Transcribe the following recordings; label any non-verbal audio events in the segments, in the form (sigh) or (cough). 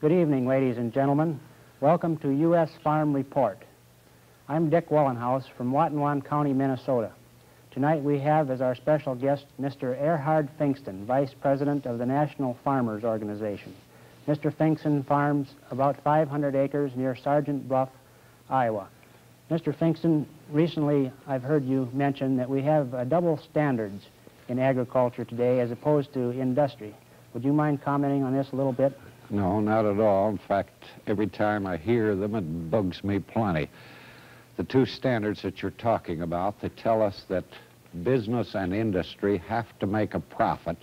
Good evening, ladies and gentlemen. Welcome to U.S. Farm Report. I'm Dick Wallenhouse from Watonwan County, Minnesota. Tonight we have as our special guest Mr. Erhard Pfingsten, Vice President of the National Farmers Organization. Mr. Pfingsten farms about 500 acres near Sergeant Bluff, Iowa. Mr. Pfingsten, recently I've heard you mention that we have double standards in agriculture today as opposed to industry. Would you mind commenting on this a little bit? No, not at all. In fact, every time I hear them, it bugs me plenty. The two standards that you're talking about, they tell us that business and industry have to make a profit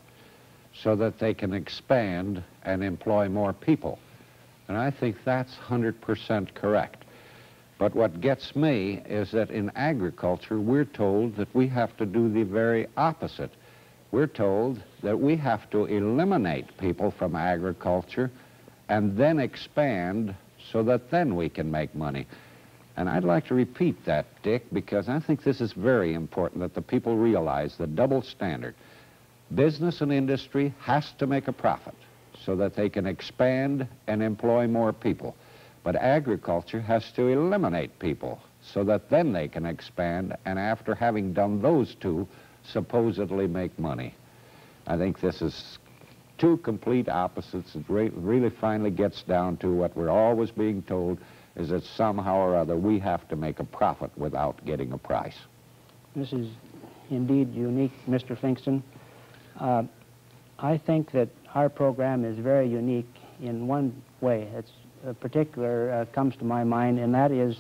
so that they can expand and employ more people. And I think that's 100% correct. But what gets me is that in agriculture, we're told that we have to do the very opposite. We're told that we have to eliminate people from agriculture and then expand so that then we can make money. And I'd like to repeat that, Dick, because I think this is very important that the people realize the double standard. Business and industry has to make a profit so that they can expand and employ more people. But agriculture has to eliminate people so that then they can expand and after having done those two, supposedly make money. I think this is two complete opposites. It re really finally gets down to what we're always being told is that somehow or other we have to make a profit without getting a price. This is indeed unique, Mr. Pfingsten. Uh, I think that our program is very unique in one way. It's a particular uh, comes to my mind, and that is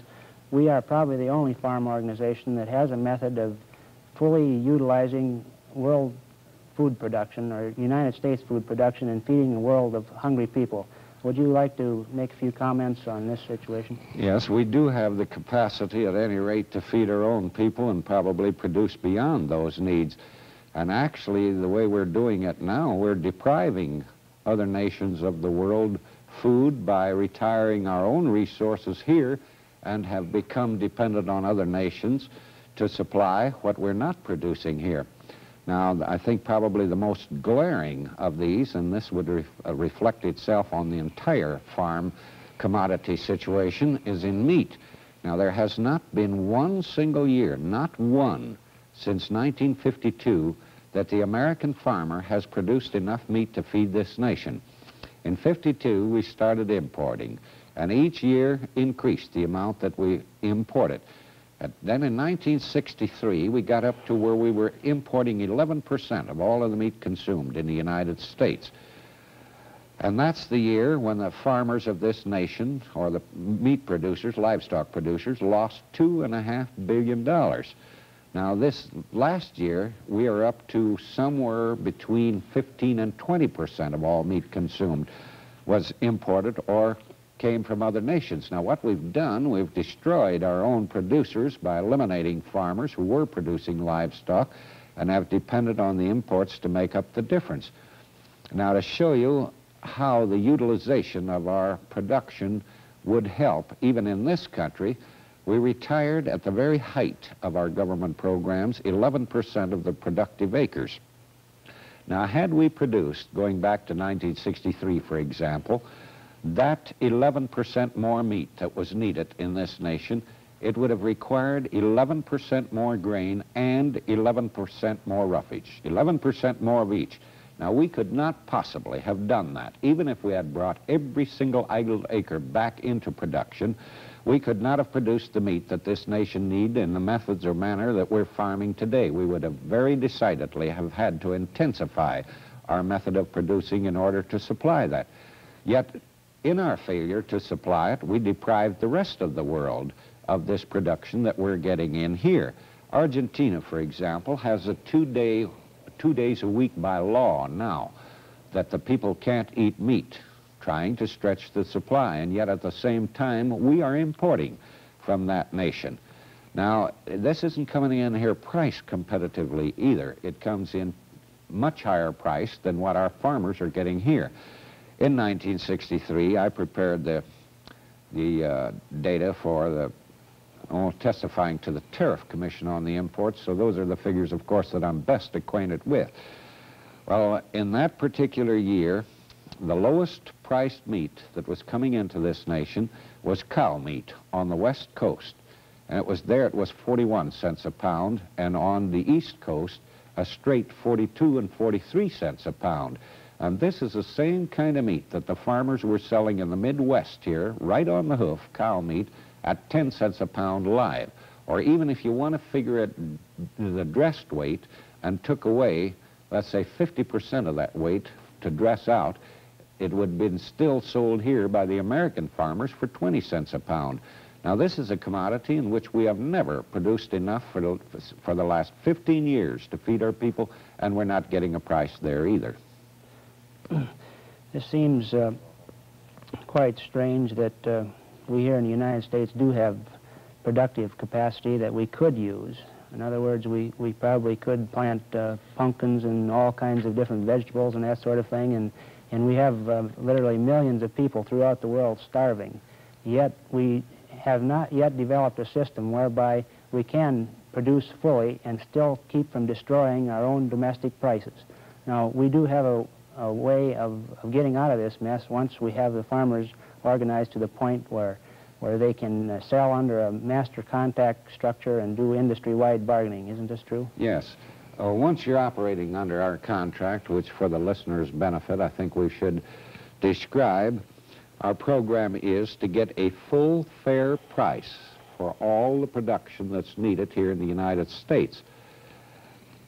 we are probably the only farm organization that has a method of fully utilizing world food production or United States food production and feeding the world of hungry people. Would you like to make a few comments on this situation? Yes, we do have the capacity at any rate to feed our own people and probably produce beyond those needs. And actually, the way we're doing it now, we're depriving other nations of the world food by retiring our own resources here and have become dependent on other nations to supply what we're not producing here. Now, I think probably the most glaring of these, and this would re uh, reflect itself on the entire farm commodity situation, is in meat. Now, there has not been one single year, not one, since 1952, that the American farmer has produced enough meat to feed this nation. In 52, we started importing, and each year increased the amount that we imported. And then in 1963, we got up to where we were importing 11% of all of the meat consumed in the United States. And that's the year when the farmers of this nation, or the meat producers, livestock producers, lost $2.5 billion. Now, this last year, we are up to somewhere between 15 and 20 percent of all meat consumed was imported or came from other nations. Now, what we've done, we've destroyed our own producers by eliminating farmers who were producing livestock and have depended on the imports to make up the difference. Now, to show you how the utilization of our production would help, even in this country, we retired at the very height of our government programs 11% of the productive acres. Now, had we produced, going back to 1963, for example, that 11% more meat that was needed in this nation, it would have required 11% more grain and 11% more roughage, 11% more of each. Now, we could not possibly have done that, even if we had brought every single idle acre back into production we could not have produced the meat that this nation need in the methods or manner that we're farming today. We would have very decidedly have had to intensify our method of producing in order to supply that. Yet, in our failure to supply it, we deprived the rest of the world of this production that we're getting in here. Argentina, for example, has a two-day, two days a week by law now that the people can't eat meat trying to stretch the supply, and yet at the same time, we are importing from that nation. Now, this isn't coming in here price competitively either. It comes in much higher price than what our farmers are getting here. In 1963, I prepared the, the uh, data for the oh, testifying to the Tariff Commission on the imports, so those are the figures, of course, that I'm best acquainted with. Well, in that particular year, the lowest priced meat that was coming into this nation was cow meat on the west coast. And it was there, it was 41 cents a pound, and on the east coast, a straight 42 and 43 cents a pound. And this is the same kind of meat that the farmers were selling in the Midwest here, right on the hoof, cow meat, at 10 cents a pound live. Or even if you want to figure it the dressed weight and took away, let's say 50% of that weight to dress out, it would have been still sold here by the American farmers for 20 cents a pound. Now, this is a commodity in which we have never produced enough for the, for the last 15 years to feed our people, and we're not getting a price there either. (clears throat) It seems uh, quite strange that uh, we here in the United States do have productive capacity that we could use. In other words, we, we probably could plant uh, pumpkins and all kinds of different vegetables and that sort of thing, and, and we have uh, literally millions of people throughout the world starving. Yet we have not yet developed a system whereby we can produce fully and still keep from destroying our own domestic prices. Now, we do have a, a way of, of getting out of this mess once we have the farmers organized to the point where, where they can uh, sell under a master contract structure and do industry-wide bargaining. Isn't this true? Yes. Uh, once you're operating under our contract, which for the listener's benefit I think we should describe, our program is to get a full, fair price for all the production that's needed here in the United States.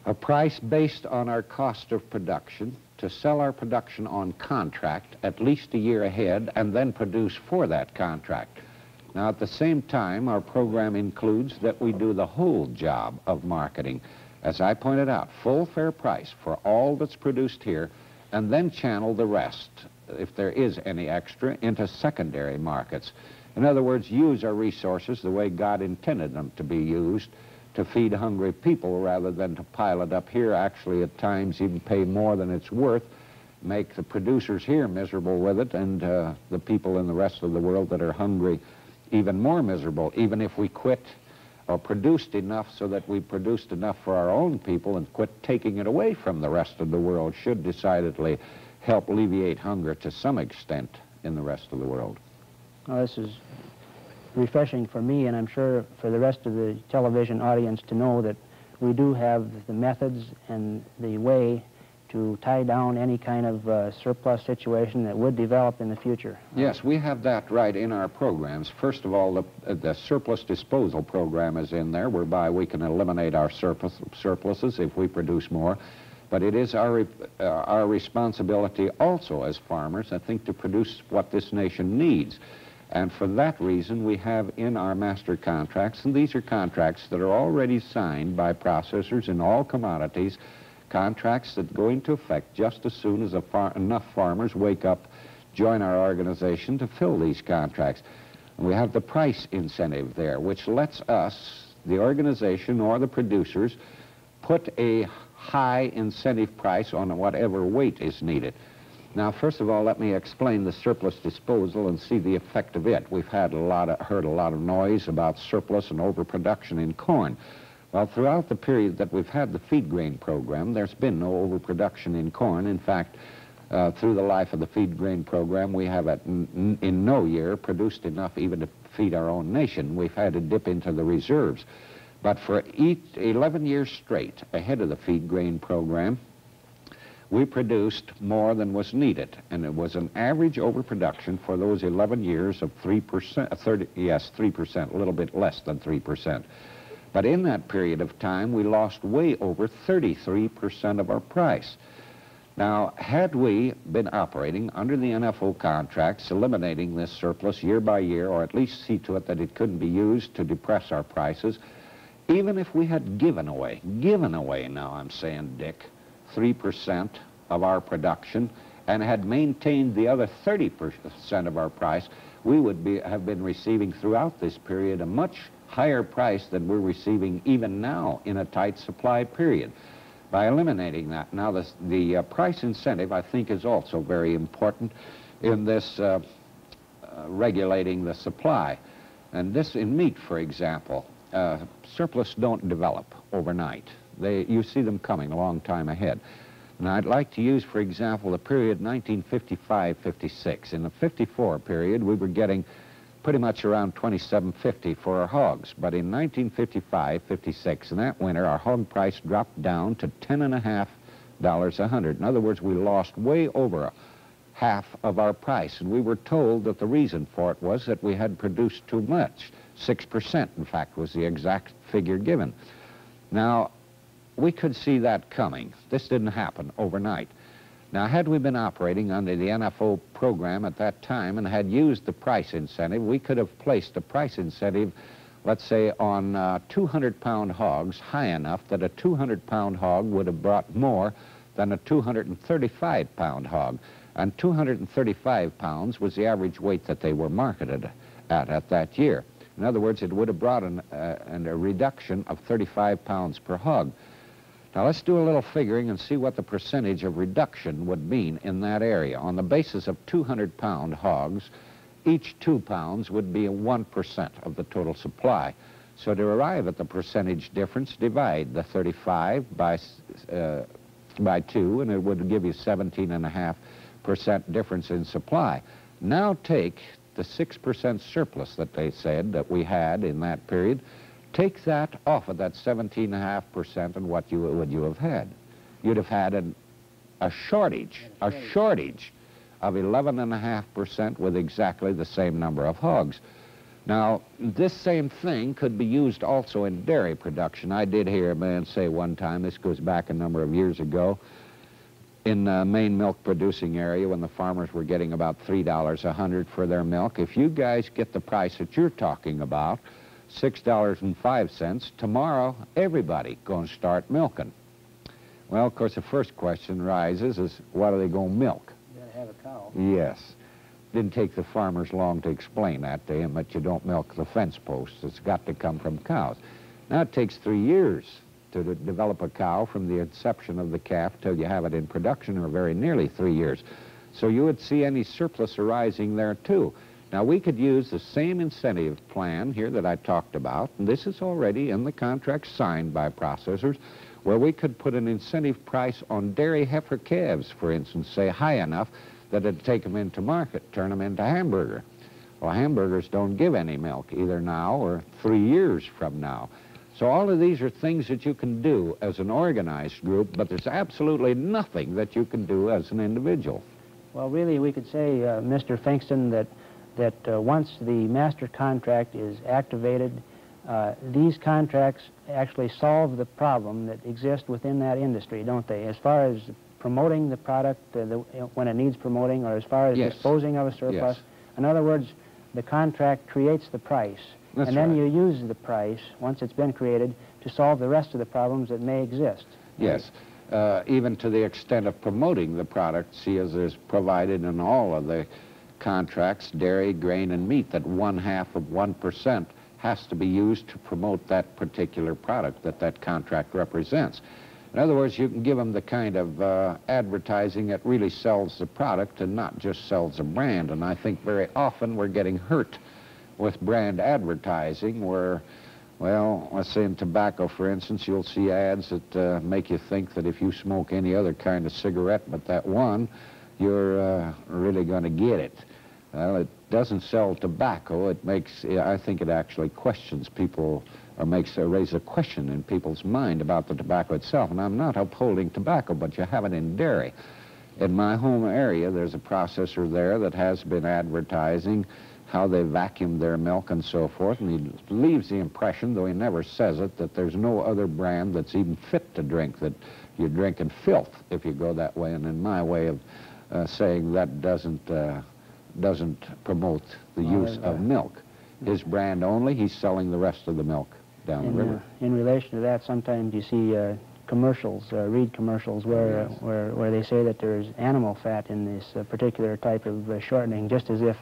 A price based on our cost of production to sell our production on contract at least a year ahead and then produce for that contract. Now, at the same time, our program includes that we do the whole job of marketing. As I pointed out, full fair price for all that's produced here, and then channel the rest if there is any extra, into secondary markets. In other words, use our resources the way God intended them to be used to feed hungry people rather than to pile it up here, actually at times even pay more than it's worth, make the producers here miserable with it, and uh, the people in the rest of the world that are hungry even more miserable, even if we quit or produced enough so that we produced enough for our own people and quit taking it away from the rest of the world should decidedly help alleviate hunger to some extent in the rest of the world. This is refreshing for me, and I'm sure for the rest of the television audience to know that we do have the methods and the way to tie down any kind of uh, surplus situation that would develop in the future. Yes, we have that right in our programs. First of all, the, the surplus disposal program is in there, whereby we can eliminate our surplus, surpluses if we produce more. But it is our, uh, our responsibility also as farmers, I think, to produce what this nation needs. And for that reason, we have in our master contracts, and these are contracts that are already signed by processors in all commodities, contracts that go into effect just as soon as far enough farmers wake up, join our organization to fill these contracts. And we have the price incentive there, which lets us, the organization or the producers, put a high incentive price on whatever weight is needed. Now, first of all, let me explain the surplus disposal and see the effect of it. We've had a lot of, heard a lot of noise about surplus and overproduction in corn. Well, throughout the period that we've had the feed grain program, there's been no overproduction in corn. In fact, uh, through the life of the feed grain program, we have in no year produced enough even to feed our own nation. We've had to dip into the reserves. But for each 11 years straight, ahead of the feed grain program, we produced more than was needed, and it was an average overproduction for those 11 years of 3%, uh, 30, yes, 3%, a little bit less than 3%. But in that period of time, we lost way over 33% of our price. Now, had we been operating under the NFO contracts, eliminating this surplus year by year, or at least see to it that it couldn't be used to depress our prices, even if we had given away, given away now I'm saying, Dick, 3% of our production and had maintained the other 30% of our price, we would be, have been receiving throughout this period a much higher price than we're receiving even now in a tight supply period. By eliminating that, now this, the uh, price incentive, I think, is also very important in this uh, uh, regulating the supply. And this in meat, for example, uh, surplus don't develop overnight. They, you see them coming a long time ahead. Now, I'd like to use, for example, the period 1955-56. In the 54 period, we were getting pretty much around 27.50 for our hogs. But in 1955-56, in that winter, our hog price dropped down to ten and a half dollars a hundred. In other words, we lost way over half of our price, and we were told that the reason for it was that we had produced too much. Six percent, in fact, was the exact figure given. Now, we could see that coming. This didn't happen overnight. Now, had we been operating under the NFO program at that time and had used the price incentive, we could have placed the price incentive, let's say, on 200-pound uh, hogs high enough that a 200-pound hog would have brought more than a 235-pound hog. And 235 pounds was the average weight that they were marketed at at that year. In other words, it would have brought an, uh, an, a reduction of 35 pounds per hog. Now let's do a little figuring and see what the percentage of reduction would mean in that area. On the basis of 200-pound hogs, each two pounds would be 1% of the total supply. So to arrive at the percentage difference, divide the 35 by, uh, by 2, and it would give you 17.5% difference in supply. Now take the 6% surplus that they said that we had in that period, Take that off of that 17.5% and what you would you have had? You'd have had an, a shortage, a shortage of 11.5% with exactly the same number of hogs. Now, this same thing could be used also in dairy production. I did hear a man say one time, this goes back a number of years ago, in the main milk producing area when the farmers were getting about $3 a hundred for their milk, if you guys get the price that you're talking about, $6.05. Tomorrow, everybody going to start milking. Well, of course, the first question rises is, what are they going to milk? You got to have a cow. Yes. Didn't take the farmers long to explain that to him, that you don't milk the fence posts. It's got to come from cows. Now, it takes three years to develop a cow from the inception of the calf till you have it in production, or very nearly three years. So you would see any surplus arising there, too. Now, we could use the same incentive plan here that I talked about, and this is already in the contract signed by processors, where we could put an incentive price on dairy heifer calves, for instance, say high enough that it'd take them into market, turn them into hamburger. Well, hamburgers don't give any milk, either now or three years from now. So all of these are things that you can do as an organized group, but there's absolutely nothing that you can do as an individual. Well, really, we could say, uh, Mr. Pfingsten, that that uh, once the master contract is activated, uh, these contracts actually solve the problem that exists within that industry, don't they? As far as promoting the product uh, the, when it needs promoting, or as far as yes. disposing of a surplus. Yes. In other words, the contract creates the price, That's and then right. you use the price once it's been created to solve the rest of the problems that may exist. Yes. Uh, even to the extent of promoting the product, see, as is provided in all of the contracts, dairy, grain, and meat, that one half of 1% has to be used to promote that particular product that that contract represents. In other words, you can give them the kind of uh, advertising that really sells the product and not just sells a brand. And I think very often we're getting hurt with brand advertising where, well, let's say in tobacco, for instance, you'll see ads that uh, make you think that if you smoke any other kind of cigarette but that one, you're uh, really going to get it. Well, it doesn't sell tobacco. It makes, I think it actually questions people or makes, uh, raise a question in people's mind about the tobacco itself. And I'm not upholding tobacco, but you have it in dairy. In my home area, there's a processor there that has been advertising how they vacuum their milk and so forth, and he leaves the impression, though he never says it, that there's no other brand that's even fit to drink, that you're drinking filth if you go that way. And in my way of uh, saying that doesn't uh, doesn't promote the use of milk. His brand only, he's selling the rest of the milk down in, the river. Uh, in relation to that, sometimes you see uh, commercials, uh, read commercials, where, yes. where, where they say that there's animal fat in this uh, particular type of uh, shortening, just as if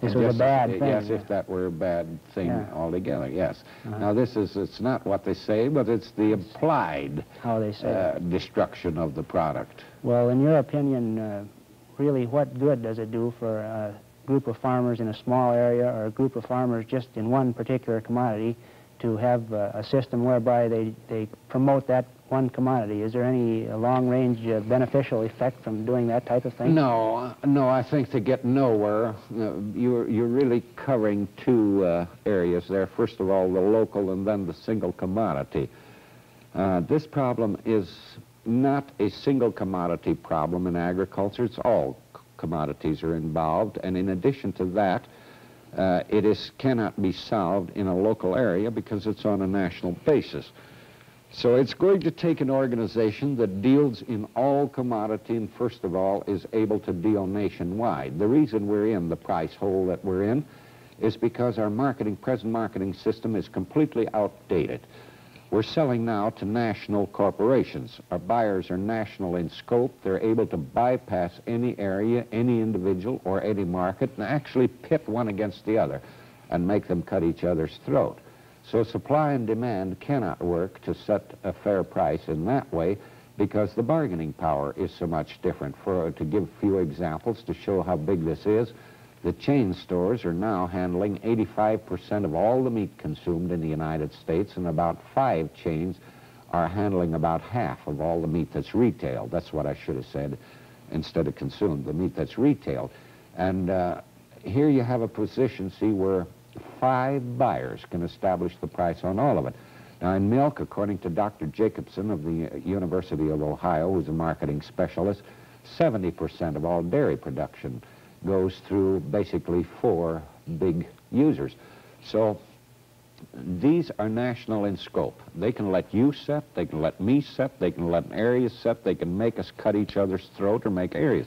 this and was a bad thing. Yes, if that were a bad thing yeah. altogether, yes. -huh. Now, this is, it's not what they say, but it's the implied How they say destruction of the product. Well, in your opinion, really what good does it do for a group of farmers in a small area or a group of farmers just in one particular commodity to have a system whereby they, they promote that one commodity. Is there any long-range uh, beneficial effect from doing that type of thing? No, uh, no, I think to get nowhere, uh, you're, you're really covering two uh, areas there. First of all, the local and then the single commodity. This problem is not a single commodity problem in agriculture. It's all commodities are involved. And in addition to that, uh, it is, cannot be solved in a local area because it's on a national basis. So it's going to take an organization that deals in all commodity and first of all is able to deal nationwide. The reason we're in the price hole that we're in is because our marketing, present marketing system is completely outdated. We're selling now to national corporations. Our buyers are national in scope. They're able to bypass any area, any individual, or any market and actually pit one against the other and make them cut each other's throat. So supply and demand cannot work to set a fair price in that way because the bargaining power is so much different. For To give a few examples to show how big this is, the chain stores are now handling 85% of all the meat consumed in the United States, and about five chains are handling about half of all the meat that's retailed. That's what I should have said instead of consumed, the meat that's retailed. And uh, here you have a position, see, where five buyers can establish the price on all of it. Now, in milk, according to Dr. Jacobson of the University of Ohio, who's a marketing specialist, 70% of all dairy production goes through basically four big users. So these are national in scope. They can let you set, they can let me set, they can let areas set, they can make us cut each other's throat or make areas.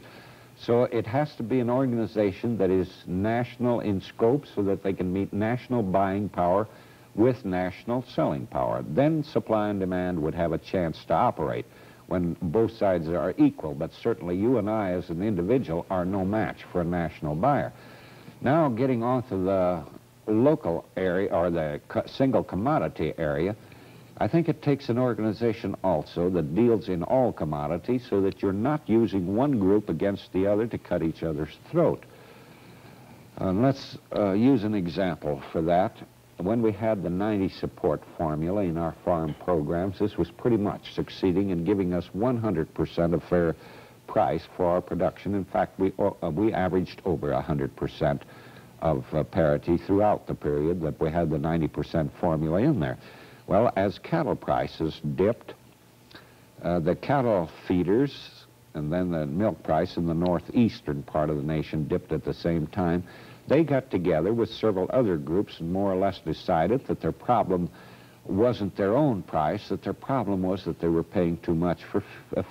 So it has to be an organization that is national in scope so that they can meet national buying power with national selling power. Then supply and demand would have a chance to operate when both sides are equal, but certainly you and I as an individual are no match for a national buyer. Now getting on to the local area or the single commodity area, I think it takes an organization also that deals in all commodities so that you're not using one group against the other to cut each other's throat. Uh, let's uh, use an example for that. When we had the 90 support formula in our farm programs, this was pretty much succeeding in giving us 100% of fair price for our production. In fact, we, uh, we averaged over 100% of uh, parity throughout the period that we had the 90% formula in there. Well, as cattle prices dipped, uh, the cattle feeders and then the milk price in the northeastern part of the nation dipped at the same time. They got together with several other groups and more or less decided that their problem wasn't their own price, that their problem was that they were paying too much for,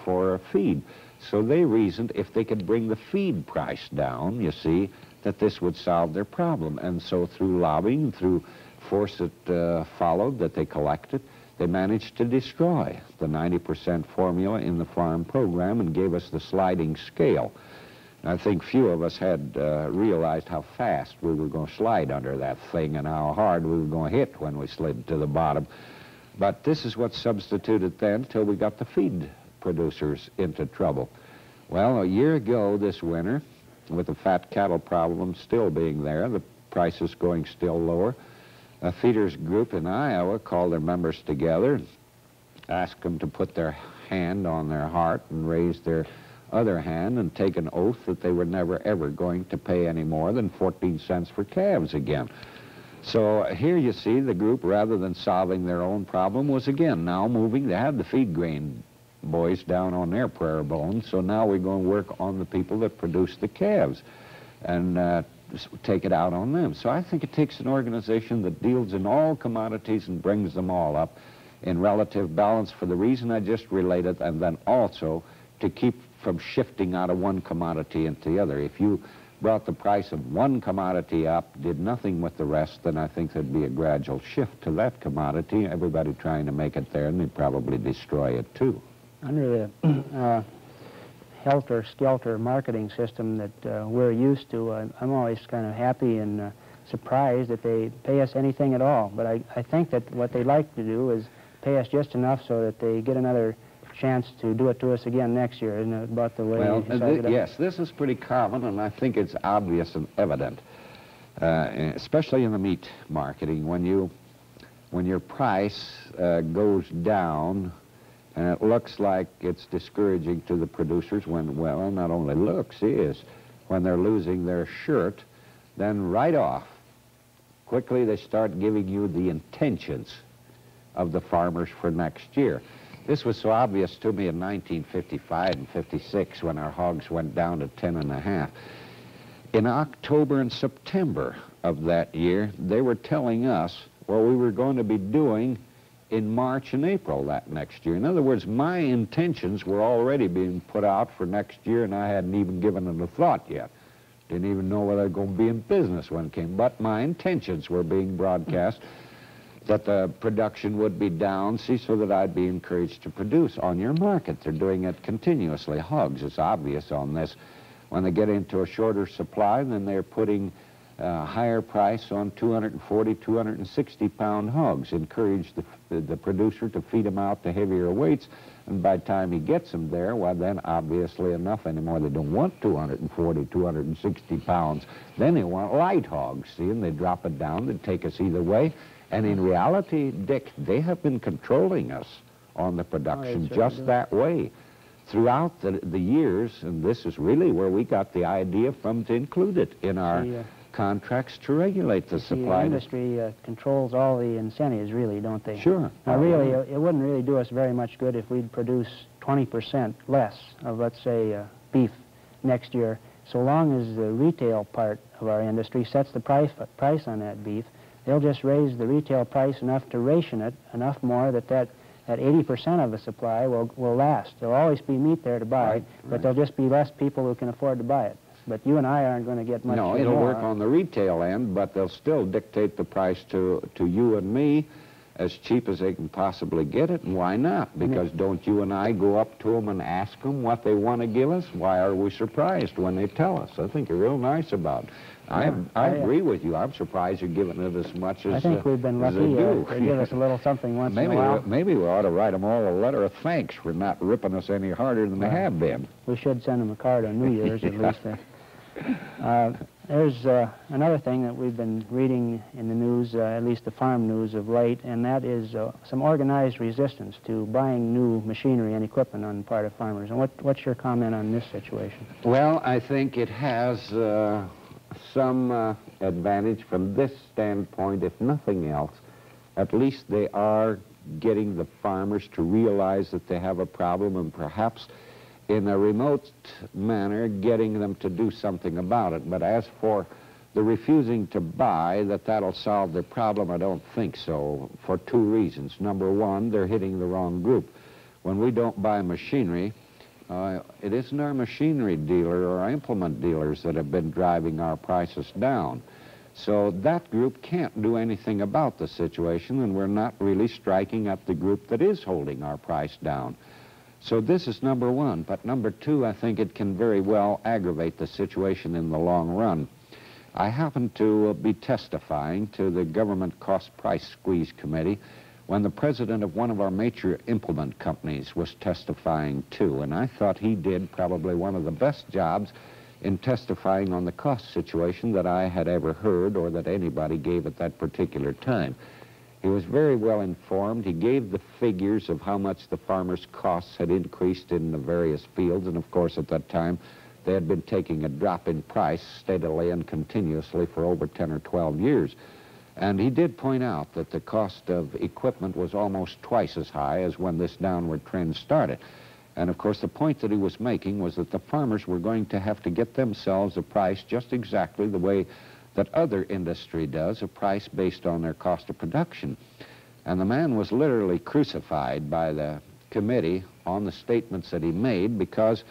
for feed. So they reasoned if they could bring the feed price down, you see, that this would solve their problem. And so through lobbying, through force that uh, followed, that they collected, they managed to destroy the 90% formula in the farm program and gave us the sliding scale. I think few of us had uh, realized how fast we were going to slide under that thing and how hard we were going to hit when we slid to the bottom. But this is what substituted then till we got the feed producers into trouble. Well, a year ago this winter, with the fat cattle problem still being there, the prices going still lower, a feeders group in Iowa called their members together, asked them to put their hand on their heart and raise their other hand and take an oath that they were never ever going to pay any more than 14 cents for calves again. So here you see the group, rather than solving their own problem, was again now moving. They had the feed grain boys down on their prayer bones, so now we're going to work on the people that produce the calves and uh, take it out on them. So I think it takes an organization that deals in all commodities and brings them all up in relative balance for the reason I just related, and then also to keep from shifting out of one commodity into the other. If you brought the price of one commodity up, did nothing with the rest, then I think there'd be a gradual shift to that commodity, everybody trying to make it there, and they'd probably destroy it too. Under the (clears throat) uh, helter-skelter marketing system that uh, we're used to, uh, I'm always kind of happy and uh, surprised that they pay us anything at all. But I, I think that what they like to do is pay us just enough so that they get another chance to do it to us again next year. Isn't it about the way well, you th yes, this is pretty common, and I think it's obvious and evident, uh, especially in the meat marketing. When you, when your price uh, goes down, And it looks like it's discouraging to the producers when, well, not only looks, is, when they're losing their shirt, then right off, quickly they start giving you the intentions of the farmers for next year. This was so obvious to me in 1955 and 56 when our hogs went down to 10 and a half. In October and September of that year, they were telling us what we were going to be doing in March and April that next year. In other words, my intentions were already being put out for next year, and I hadn't even given it a thought yet. Didn't even know whether I was going to be in business when it came. But my intentions were being broadcast that the production would be down, see, so that I'd be encouraged to produce on your market. They're doing it continuously. Hogs is obvious on this. When they get into a shorter supply, then they're putting uh, higher price on 240, 260 pound hogs. Encourage the, the producer to feed them out to heavier weights, and by the time he gets them there, well, then obviously enough anymore. They don't want 240, 260 pounds. Then they want light hogs, see, and they drop it down. They take us either way. And in reality, Dick, they have been controlling us on the production Oh, just that way throughout the, the years, and this is really where we got the idea from to include it in our The, uh, contracts to regulate the supply. the industry uh, controls all the incentives, really, don't they? Sure. Now, really, uh, it wouldn't really do us very much good if we'd produce 20% less of, let's say, uh, beef next year. So long as the retail part of our industry sets the price, price on that beef, they'll just raise the retail price enough to ration it enough more that that, that 80% of the supply will, will last. There'll always be meat there to buy, Right, but right. there'll just be less people who can afford to buy it. But you and I aren't going to get much no, it'll more. work on the retail end, but they'll still dictate the price to, to you and me as cheap as they can possibly get it, and why not? Because don't you and I go up to them and ask them what they want to give us? Why are we surprised when they tell us? I think you're real nice about it. I, Yeah, I I, uh, agree with you. I'm surprised you're giving it as much as I think uh, we've been lucky they uh, to give us a little something once Maybe, in a while. we- maybe we ought to write them all a letter of thanks for not ripping us any harder than they have been. We should send them a card on New Year's at least. Uh, (laughs) uh, there's uh, another thing that we've been reading in the news, uh, at least the farm news of late, and that is uh, some organized resistance to buying new machinery and equipment on the part of farmers. And what, what's your comment on this situation? Well, I think it has uh, some uh, advantage from this standpoint, if nothing else. At least they are getting the farmers to realize that they have a problem and perhaps in a remote manner getting them to do something about it. But as for the refusing to buy, that that'll solve the problem, I don't think so, for two reasons. Number one, they're hitting the wrong group. When we don't buy machinery, uh, it isn't our machinery dealer or our implement dealers that have been driving our prices down. So that group can't do anything about the situation, and we're not really striking at the group that is holding our price down. So this is number one. But number two, I think it can very well aggravate the situation in the long run. I happen to uh, be testifying to the Government Cost Price Squeeze Committee when the president of one of our major implement companies was testifying too, and I thought he did probably one of the best jobs in testifying on the cost situation that I had ever heard or that anybody gave at that particular time. He was very well informed. He gave the figures of how much the farmers' costs had increased in the various fields, and of course at that time they had been taking a drop in price steadily and continuously for over 10 or 12 years. And he did point out that the cost of equipment was almost twice as high as when this downward trend started. And of course, the point that he was making was that the farmers were going to have to get themselves a price just exactly the way that other industry does, a price based on their cost of production. And the man was literally crucified by the committee on the statements that he made because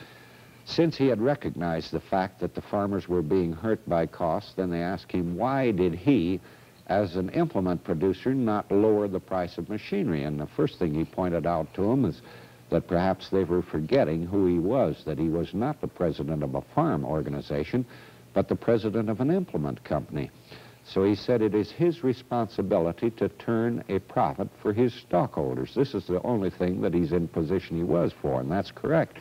since he had recognized the fact that the farmers were being hurt by costs, then they asked him why did he, as an implement producer, not lower the price of machinery? And the first thing he pointed out to them is that perhaps they were forgetting who he was, that he was not the president of a farm organization, but the president of an implement company. So he said it is his responsibility to turn a profit for his stockholders. This is the only thing that he's in position he was for, and that's correct.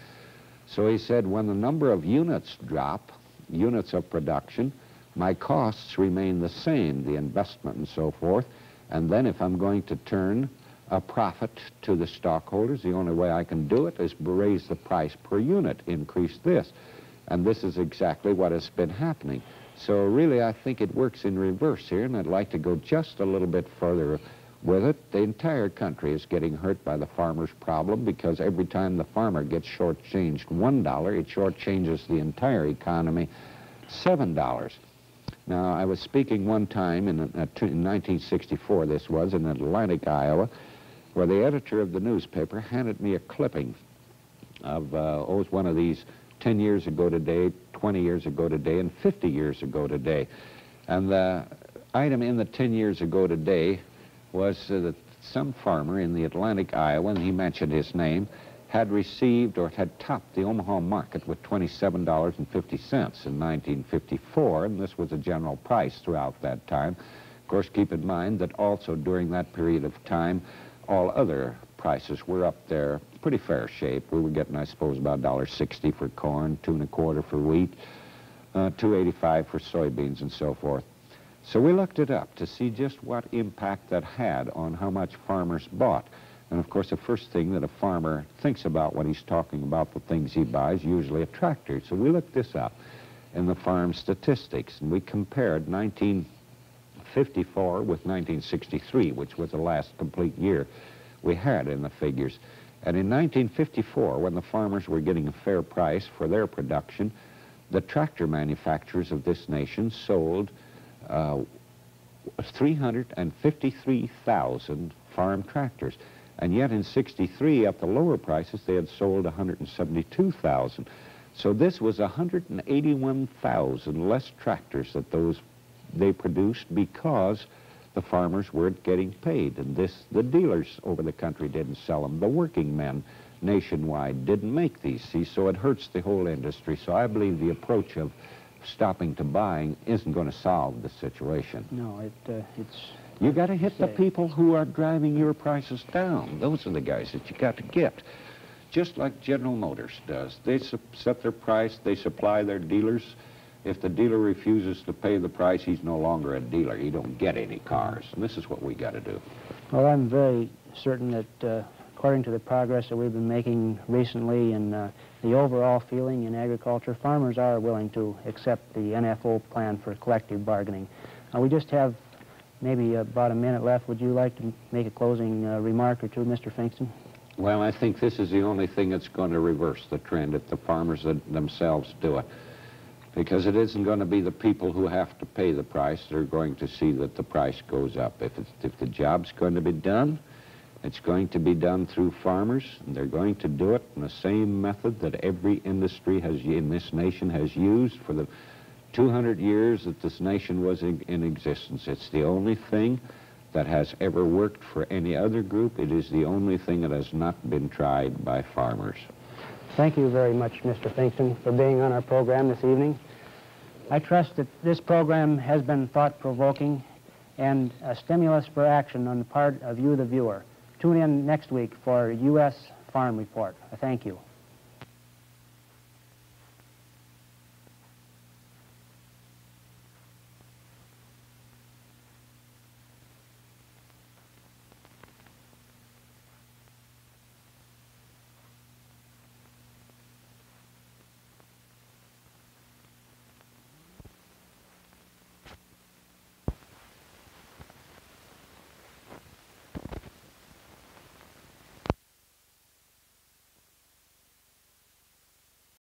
So he said, when the number of units drop, units of production, my costs remain the same, the investment and so forth. And then if I'm going to turn a profit to the stockholders. The only way I can do it is raise the price per unit, increase this. And this is exactly what has been happening. So really, I think it works in reverse here, and I'd like to go just a little bit further with it. The entire country is getting hurt by the farmer's problem because every time the farmer gets shortchanged one dollar, it shortchanges the entire economy seven dollars. Now, I was speaking one time in, in 1964, this was, in Atlantic, Iowa, where the editor of the newspaper handed me a clipping of, uh, oh, one of these 10 years ago today, 20 years ago today, and 50 years ago today. And the item in the 10 years ago today was uh, that some farmer in the Atlantic, Iowa, and he mentioned his name, had received or had topped the Omaha market with $27.50 in 1954, and this was a general price throughout that time. Of course, keep in mind that also during that period of time, all other prices were up there pretty fair shape. We were getting, I suppose, about $1.60 for corn, two and a quarter for wheat, uh, 285 for soybeans and so forth. So we looked it up to see just what impact that had on how much farmers bought. And of course, the first thing that a farmer thinks about when he's talking about the things he buys, usually a tractor. So we looked this up in the farm statistics, and we compared 1954 with 1963, which was the last complete year we had in the figures. And in 1954, when the farmers were getting a fair price for their production, the tractor manufacturers of this nation sold uh, 353,000 farm tractors. And yet in 63, at the lower prices, they had sold 172,000. So this was 181,000 less tractors that those they produced because the farmers weren't getting paid. And this, the dealers over the country didn't sell them. The working men nationwide didn't make these, see, so it hurts the whole industry. So I believe the approach of stopping to buying isn't going to solve the situation. No, it, uh, it's you got to hit the people who are driving your prices down. Those are the guys that you got to get. Just like General Motors does. They su- set their price, they supply their dealers. If the dealer refuses to pay the price, he's no longer a dealer. He don't get any cars. And this is what we got to do. Well, I'm very certain that uh, according to the progress that we've been making recently and uh, the overall feeling in agriculture, farmers are willing to accept the NFO plan for collective bargaining. Uh, we just have maybe about a minute left. Would you like to make a closing uh, remark or two, Mr. Pfingsten? Well, I think this is the only thing that's going to reverse the trend if the farmers themselves do it. Because it isn't going to be the people who have to pay the price that are going to see that the price goes up. If, if the job's going to be done, it's going to be done through farmers, and they're going to do it in the same method that every industry has in this nation has used for the 200 years that this nation was in, in existence. It's the only thing that has ever worked for any other group. It is the only thing that has not been tried by farmers. Thank you very much, Mr. Pfingsten, for being on our program this evening. I trust that this program has been thought-provoking and a stimulus for action on the part of you, the viewer. Tune in next week for U.S. Farm Report. I thank you.